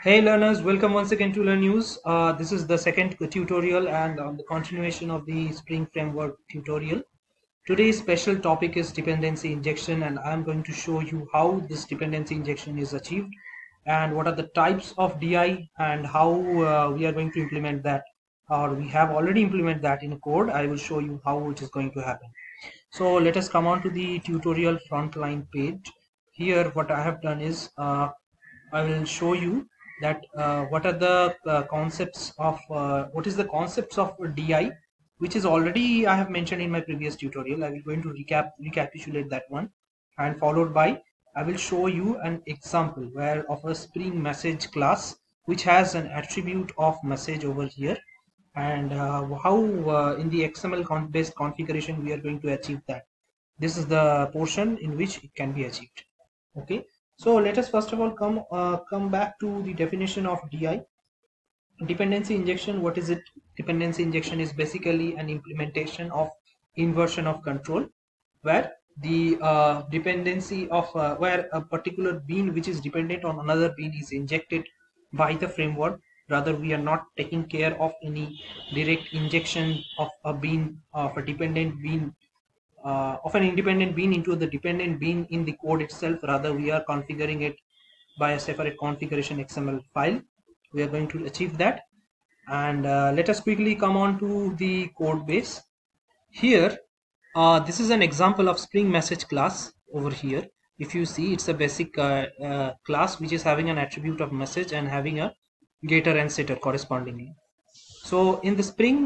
Hey learners, welcome once again to Learnews. Uh, this is the second tutorial and um, the continuation of the Spring Framework tutorial. Today's special topic is dependency injection and I'm going to show you how this dependency injection is achieved and what are the types of DI and how uh, we are going to implement that or we have already implemented that in code. I will show you how it is going to happen. So let us come on to the tutorial frontline page. Here what I have done is uh, I will show you that uh, what are the uh, concepts of uh, what is the concepts of DI which is already I have mentioned in my previous tutorial. I will going to recap recapitulate that one. And followed by I will show you an example where of a spring message class which has an attribute of message over here. And uh, how uh, in the XML con based configuration we are going to achieve that. This is the portion in which it can be achieved. Okay so let us first of all come uh, come back to the definition of DI. Dependency injection, what is it? Dependency injection is basically an implementation of inversion of control where the uh, dependency of uh, where a particular bean which is dependent on another bean is injected by the framework rather we are not taking care of any direct injection of a bean of a dependent bean uh, of an independent bean into the dependent bean in the code itself. Rather we are configuring it by a separate configuration xml file. We are going to achieve that. And uh, let us quickly come on to the code base. Here uh, this is an example of spring message class over here. If you see it's a basic uh, uh, class which is having an attribute of message and having a getter and setter correspondingly so in the spring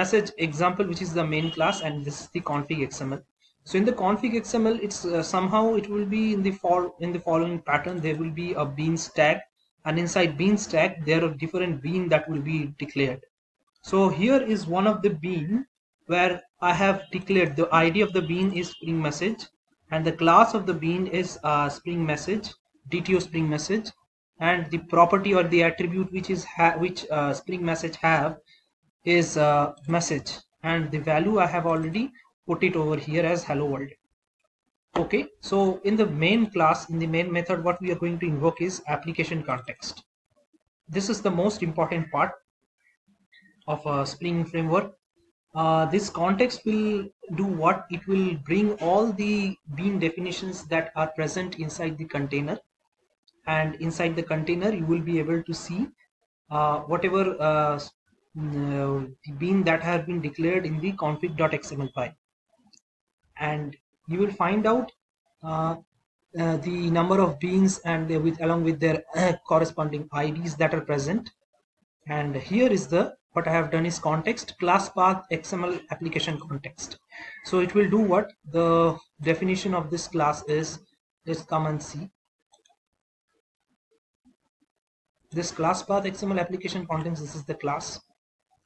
message example which is the main class and this is the config xml so in the config xml it's uh, somehow it will be in the for in the following pattern. There will be a bean stack and inside bean stack there are different bean that will be declared. So here is one of the bean where i have declared the id of the bean is spring message and the class of the bean is uh, spring message dto spring message and the property or the attribute which is which uh, spring message have is uh, message. And the value I have already put it over here as hello world. Okay so in the main class in the main method what we are going to invoke is application context. This is the most important part of a spring framework. Uh, this context will do what? It will bring all the bean definitions that are present inside the container and inside the container you will be able to see uh, whatever uh, uh, bean that have been declared in the config.xml file. And you will find out uh, uh, the number of beans and with along with their corresponding IDs that are present. And here is the what I have done is context class path XML application context. So it will do what the definition of this class is let's come and see this class path xml application context this is the class.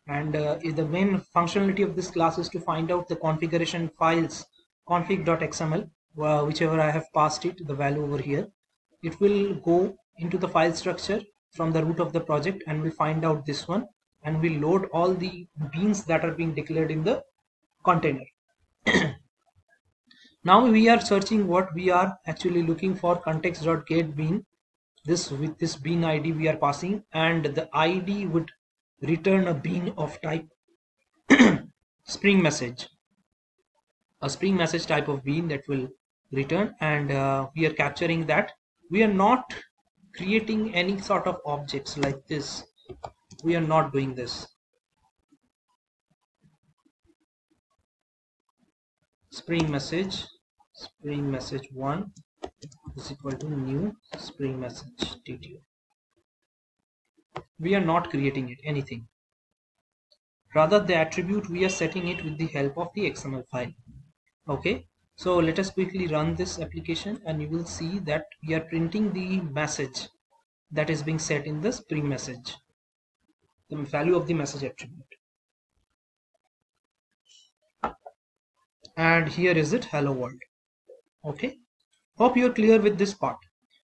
And uh, the main functionality of this class is to find out the configuration files config.xml uh, whichever I have passed it the value over here. It will go into the file structure from the root of the project and we'll find out this one. And we'll load all the beans that are being declared in the container. Now we are searching what we are actually looking for context.get bean this with this bean id we are passing and the id would return a bean of type spring message. A spring message type of bean that will return and uh, we are capturing that. We are not creating any sort of objects like this. We are not doing this. Spring message spring message 1 is equal to new spring message dto. We are not creating it anything. Rather the attribute we are setting it with the help of the XML file. Okay, so let us quickly run this application and you will see that we are printing the message that is being set in the spring message, the value of the message attribute. And here is it hello world. Okay, Hope you're clear with this part.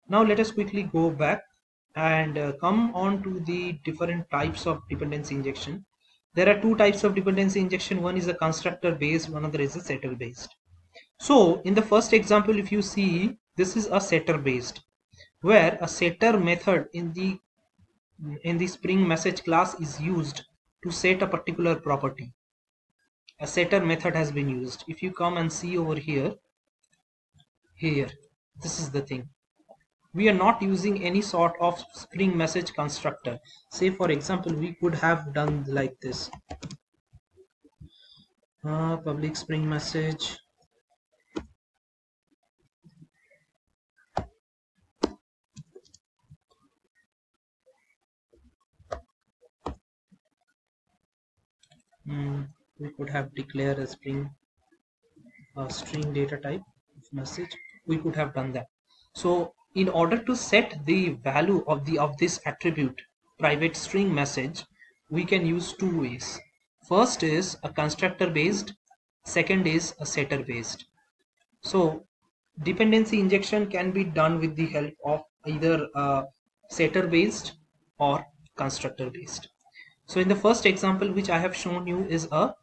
Now let us quickly go back and uh, come on to the different types of dependency injection. There are two types of dependency injection. One is a constructor based, one other is a setter based. So in the first example, if you see, this is a setter based where a setter method in the in the Spring message class is used to set a particular property. A setter method has been used. If you come and see over here, here, this is the thing. We are not using any sort of Spring message constructor. Say for example, we could have done like this. Uh, public Spring message mm, we could have declared a string a string data type of message we could have done that. So in order to set the value of the of this attribute private string message we can use two ways. First is a constructor based second is a setter based. So dependency injection can be done with the help of either a setter based or constructor based. So in the first example which I have shown you is a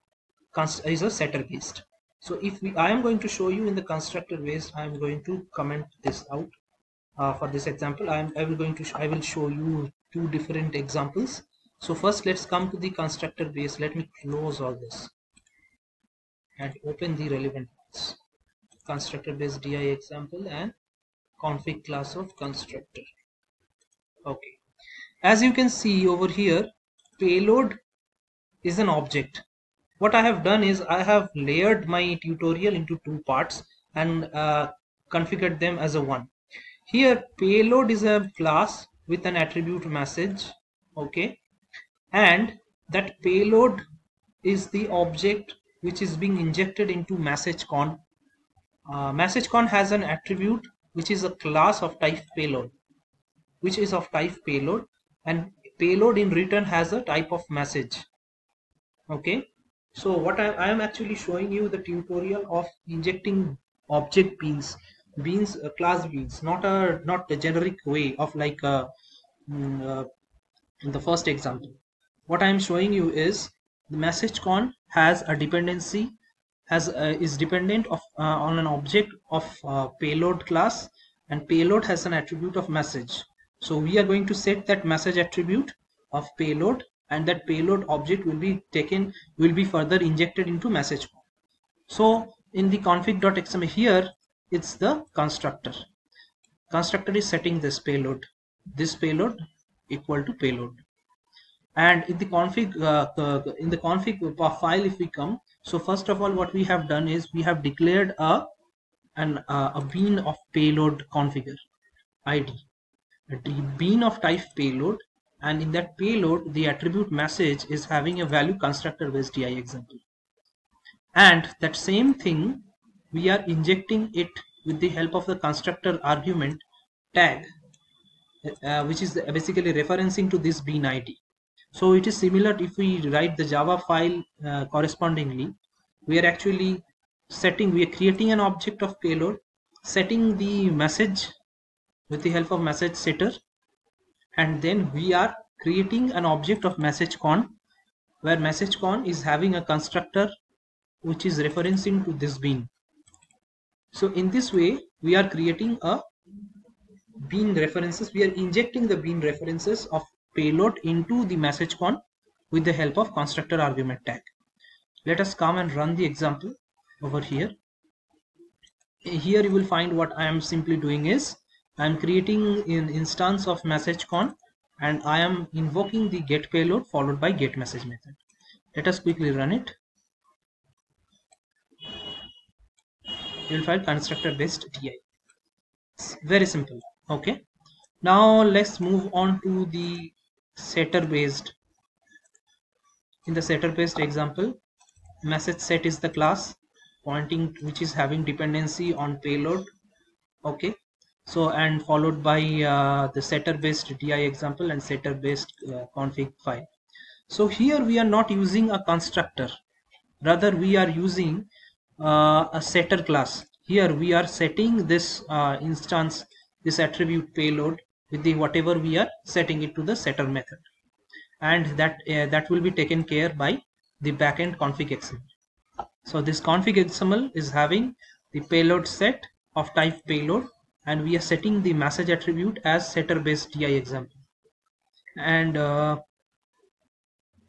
is a setter based. So if we, I am going to show you in the constructor based, I am going to comment this out. Uh, for this example, I am I will going to I will show you two different examples. So first, let's come to the constructor base. Let me close all this and open the relevant ones. Constructor based DI example and config class of constructor. Okay. As you can see over here, payload is an object what I have done is I have layered my tutorial into two parts and uh, configured them as a one. Here payload is a class with an attribute message okay? And that payload is the object which is being injected into message con. Uh, message con has an attribute which is a class of type payload which is of type payload and payload in return has a type of message okay so what I, I am actually showing you the tutorial of injecting object beans beans uh, class beans not a not the generic way of like uh, mm, uh, in the first example. What I am showing you is the message con has a dependency has uh, is dependent of uh, on an object of uh, payload class and payload has an attribute of message. So we are going to set that message attribute of payload and that payload object will be taken will be further injected into message so in the config.xml here it's the constructor. Constructor is setting this payload. This payload equal to payload. And in the config uh, uh, in the config file if we come so first of all what we have done is we have declared a an uh, a bean of payload configure id a bean of type payload and in that payload the attribute message is having a value constructor based DI example. And that same thing we are injecting it with the help of the constructor argument tag uh, which is basically referencing to this bean ID so it is similar if we write the java file uh, correspondingly. We are actually setting we are creating an object of payload setting the message with the help of message setter and then we are creating an object of message con where message con is having a constructor which is referencing to this bean. So in this way we are creating a bean references. We are injecting the bean references of payload into the message con with the help of constructor argument tag. Let us come and run the example over here. Here you will find what i am simply doing is I'm creating an instance of message con and I am invoking the get payload followed by get message method. Let us quickly run it. You will find constructor based DI. It's very simple. Okay. Now let's move on to the setter based. In the setter based example, message set is the class pointing which is having dependency on payload. Okay so and followed by uh, the setter based di example and setter based uh, config file. So here we are not using a constructor. Rather we are using uh, a setter class. Here we are setting this uh, instance this attribute payload with the whatever we are setting it to the setter method. And that uh, that will be taken care by the backend config xml. So this config xml is having the payload set of type payload and we are setting the message attribute as setter based di example. And uh,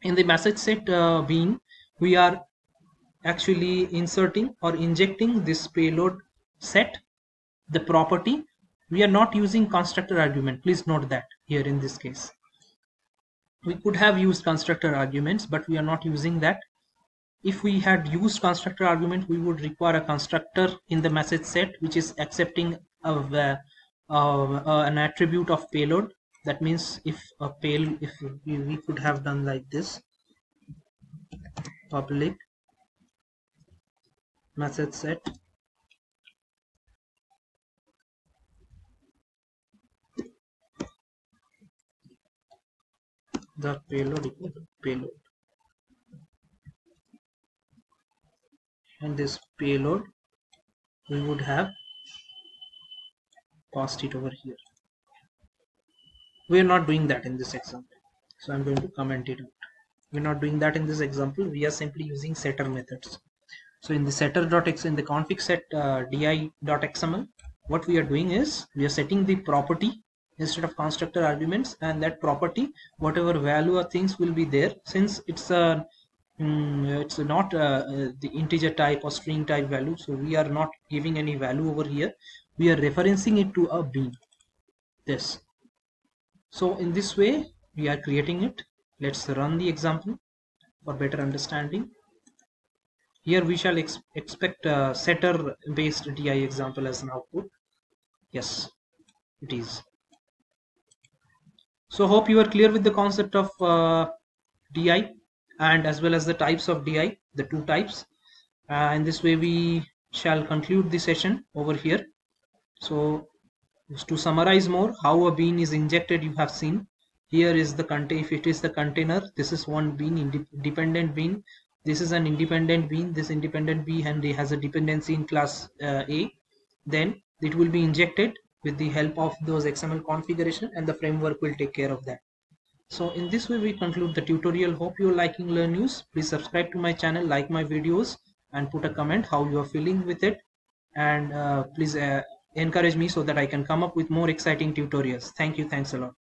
in the message set uh, bean we are actually inserting or injecting this payload set the property. We are not using constructor argument. Please note that here in this case. We could have used constructor arguments but we are not using that. If we had used constructor argument we would require a constructor in the message set which is accepting of uh, an attribute of payload. That means if a payload if we, we could have done like this. Public. Message set. The payload equal payload. And this payload we would have passed it over here. We are not doing that in this example. So i'm going to comment it out. We're not doing that in this example. We are simply using setter methods. So in the setter.x in the config set uh, di.xml what we are doing is we are setting the property instead of constructor arguments and that property whatever value or things will be there since it's a um, it's not uh, uh, the integer type or string type value so we are not giving any value over here we are referencing it to a bean this so in this way we are creating it. Let's run the example for better understanding. Here we shall ex expect a setter based di example as an output. Yes it is. So hope you are clear with the concept of uh, DI and as well as the types of DI, the two types. Uh, in this way we shall conclude the session over here. So to summarize more, how a bean is injected you have seen. Here is the container, if it is the container, this is one bean, independent bean. This is an independent bean, this independent bean and has a dependency in class uh, A. Then it will be injected with the help of those XML configuration and the framework will take care of that. So in this way we conclude the tutorial. Hope you're liking Learnews. Please subscribe to my channel, like my videos and put a comment how you are feeling with it. And uh, please uh, encourage me so that I can come up with more exciting tutorials. Thank you. Thanks a lot.